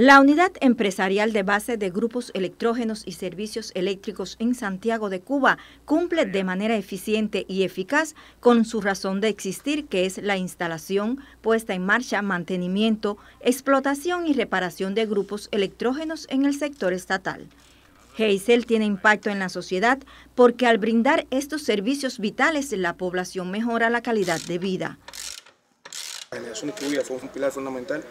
La unidad empresarial de base de grupos electrógenos y servicios eléctricos en Santiago de Cuba cumple de manera eficiente y eficaz con su razón de existir, que es la instalación, puesta en marcha, mantenimiento, explotación y reparación de grupos electrógenos en el sector estatal. Geisel tiene impacto en la sociedad porque al brindar estos servicios vitales la población mejora la calidad de vida. La generación de fue un pilar fundamental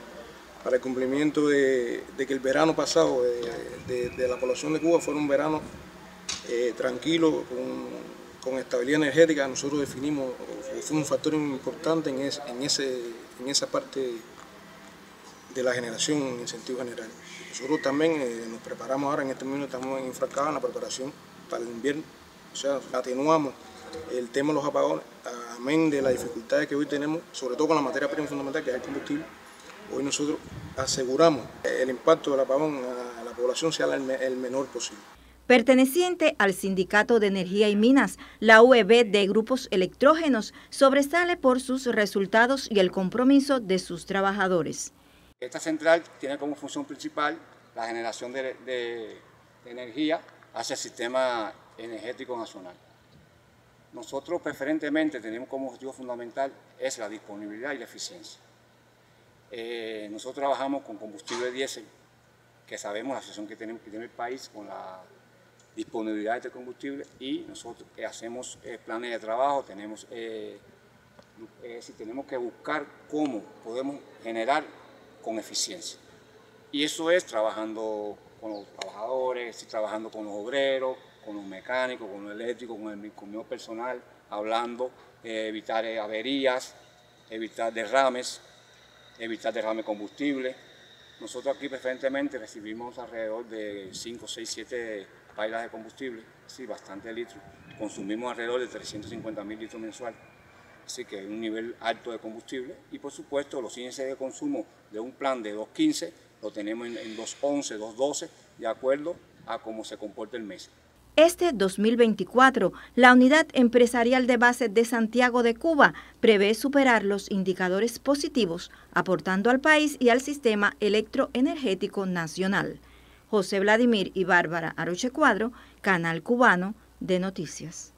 para el cumplimiento de, que el verano pasado de, la población de Cuba fuera un verano eh, tranquilo, con, estabilidad energética. Nosotros definimos, fue un factor importante en, ese, en esa parte de la generación en sentido general. Nosotros también eh, nos preparamos ahora, en este momento estamos enfrascados en la preparación para el invierno, o sea, atenuamos el tema de los apagones, amén de las dificultades que hoy tenemos, sobre todo con la materia prima fundamental que es el combustible, Hoy nosotros aseguramos el impacto del apagón a la población sea el menor posible. Perteneciente al Sindicato de Energía y Minas, la UEB de grupos electrógenos sobresale por sus resultados y el compromiso de sus trabajadores. Esta central tiene como función principal la generación de, energía hacia el sistema energético nacional. Nosotros preferentemente tenemos como objetivo fundamental es la disponibilidad y la eficiencia. Eh, nosotros trabajamos con combustible diésel, que sabemos la situación que, tenemos, que tiene el país con la disponibilidad de este combustible y nosotros eh, hacemos eh, planes de trabajo, tenemos, si tenemos que buscar cómo podemos generar con eficiencia. Y eso es trabajando con los trabajadores, trabajando con los obreros, con los mecánicos, con los eléctricos, con el, con personal, hablando, evitar averías, evitar derrames, evitar derrame combustible. Nosotros aquí preferentemente recibimos alrededor de 5, 6, 7 pailas de combustible, sí, bastante litros. Consumimos alrededor de 350 mil litros mensuales, así que es un nivel alto de combustible. Y por supuesto los índices de consumo de un plan de 2.15 lo tenemos en, en 2.11, 2.12, de acuerdo a cómo se comporta el mes. Este 2024, la Unidad Empresarial de Base de Santiago de Cuba prevé superar los indicadores positivos, aportando al país y al sistema electroenergético nacional. José Vladimir y Bárbara Aroche Cuadro, Canal Cubano de Noticias.